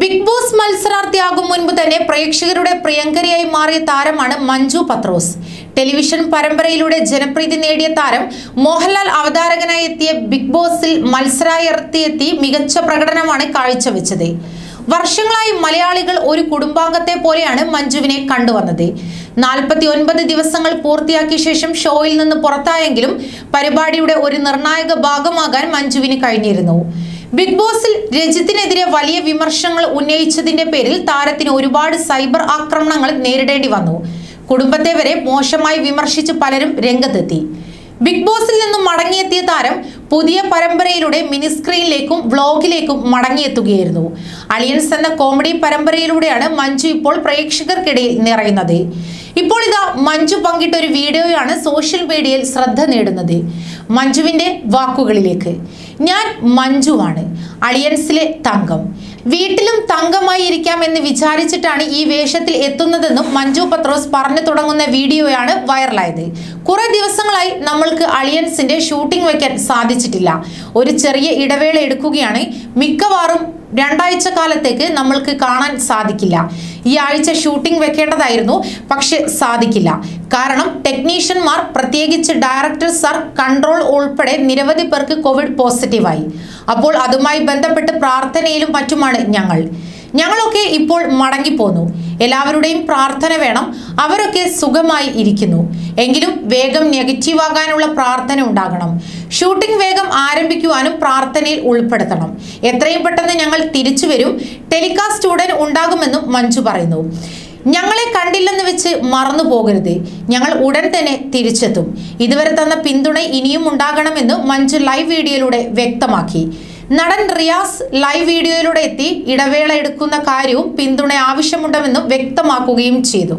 Big boss മത്സരാർത്ഥിയാകും മുൻപ് തന്നെ പ്രേക്ഷകരുടെ പ്രിയങ്കരിയായി മാറിയ താരമാണ് മഞ്ജു പത്രോസ്. ടെലിവിഷൻ പരമ്പരയിലൂടെ ജനപ്രീതി നേടിയ താരം മോഹൻലാൽ അവതാരകനായി എത്തിയ ബിഗ് ബോസിൽ മത്സരാർത്ഥിയെത്തി മികച്ച പ്രകടനമാണ് കാഴ്ചവെച്ചത്. വർഷങ്ങളായി മലയാളികൾ ഒരു കുടുംബാംഗത്തെ പോലെയാണ് മഞ്ജുവിനെ കണ്ടുവന്നത്. നാൽപ്പത്തി ഒൻപത് ദിവസങ്ങൾ പൂർത്തിയാക്കിയ ശേഷം ഷോയിൽ നിന്ന് പുറത്തായെങ്കിലും പരിപാടിയുടെ ഒരു നിർണായക ഭാഗമാകാൻ മഞ്ജുവിന് കഴിഞ്ഞിരുന്നു. ബിഗ് ബോസിൽ രജിത്തിനെതിരെ വലിയ വിമർശനങ്ങൾ ഉന്നയിച്ചതിന്റെ പേരിൽ താരത്തിന് ഒരുപാട് സൈബർ ആക്രമണങ്ങൾ നേരിടേണ്ടി വന്നു. കുടുംബത്തെ വരെ മോശമായി വിമർശിച്ച് പലരും രംഗത്തെത്തി. ബിഗ് ബോസിൽ നിന്നും മടങ്ങിയെത്തിയ താരം പുതിയ പരമ്പരയിലൂടെ മിനിസ്ക്രീനിലേക്കും വ്ലോഗിലേക്കും മടങ്ങിയെത്തുകയായിരുന്നു. അലിയൻസ് എന്ന കോമഡി പരമ്പരയിലൂടെയാണ് മഞ്ജു ഇപ്പോൾ പ്രേക്ഷകർക്കിടയിൽ നിറയുന്നത്. ഇപ്പോൾ ഇതാ മഞ്ജു പങ്കിട്ട ഒരു വീഡിയോയാണ് സോഷ്യൽ മീഡിയയിൽ ശ്രദ്ധ നേടുന്നത്. മഞ്ജുവിന്റെ വാക്കുകളിലേക്ക്. ഞാൻ മഞ്ജുവാണ് അളിയൻസിലെ തങ്കം. വീട്ടിലും തങ്കമായി ഇരിക്കാമെന്ന് വിചാരിച്ചിട്ടാണ് ഈ വേഷത്തിൽ എത്തുന്നതെന്നും മഞ്ജു പത്രോസ് പറഞ്ഞു തുടങ്ങുന്ന വീഡിയോയാണ് വൈറലായത്. കുറെ ദിവസങ്ങളായി നമ്മൾക്ക് അളിയൻസിന്റെ ഷൂട്ടിംഗ് വയ്ക്കാൻ സാധിച്ചിട്ടില്ല. ഒരു ചെറിയ ഇടവേള എടുക്കുകയാണ് മിക്കവാറും രണ്ടാഴ്ച കാലത്തേക്ക് നമ്മൾക്ക് കാണാൻ സാധിക്കില്ല. ഈ ആഴ്ച ഷൂട്ടിംഗ് വെക്കേണ്ടതായിരുന്നു പക്ഷെ സാധിക്കില്ല. കാരണം ടെക്നീഷ്യന്മാർ പ്രത്യേകിച്ച് ഡയറക്ടർ സർ കൺട്രോൾ ഉൾപ്പെടെ നിരവധി പേർക്ക് കോവിഡ് പോസിറ്റീവായി അപ്പോൾ അതുമായി ബന്ധപ്പെട്ട് പ്രാർത്ഥനയിലും മറ്റുമാണ് ഞങ്ങൾ. ഞങ്ങളൊക്കെ ഇപ്പോൾ മടങ്ങിപ്പോന്നു. എല്ലാവരുടെയും പ്രാർത്ഥന വേണം അവരൊക്കെ സുഖമായി ഇരിക്കുന്നു. എങ്കിലും വേഗം നെഗറ്റീവ് ആകാനുള്ള പ്രാർത്ഥന ഉണ്ടാകണം. ഷൂട്ടിംഗ് വേഗം ആരംഭിക്കുവാനും പ്രാർത്ഥനയിൽ ഉൾപ്പെടുത്തണം. എത്രയും പെട്ടെന്ന് ഞങ്ങൾ തിരിച്ചു വരും. ടെലികാസ്റ്റ് ഉടൻ ഉണ്ടാകുമെന്നും മഞ്ജു പറയുന്നു. ഞങ്ങളെ കണ്ടില്ലെന്ന് വെച്ച് മറന്നു പോകരുത്. ഞങ്ങൾ ഉടൻ തന്നെ തിരിച്ചെത്തും. ഇതുവരെ തന്ന പിന്തുണ ഇനിയും ഉണ്ടാകണമെന്നും മഞ്ജു ലൈവ് വീഡിയോയിലൂടെ വ്യക്തമാക്കി. നടൻ റിയാസ് ലൈവ് വീഡിയോയിലൂടെ എത്തി ഇടവേള എടുക്കുന്ന കാര്യവും പിന്തുണ ആവശ്യമുണ്ടെന്നും വ്യക്തമാക്കുകയും ചെയ്തു.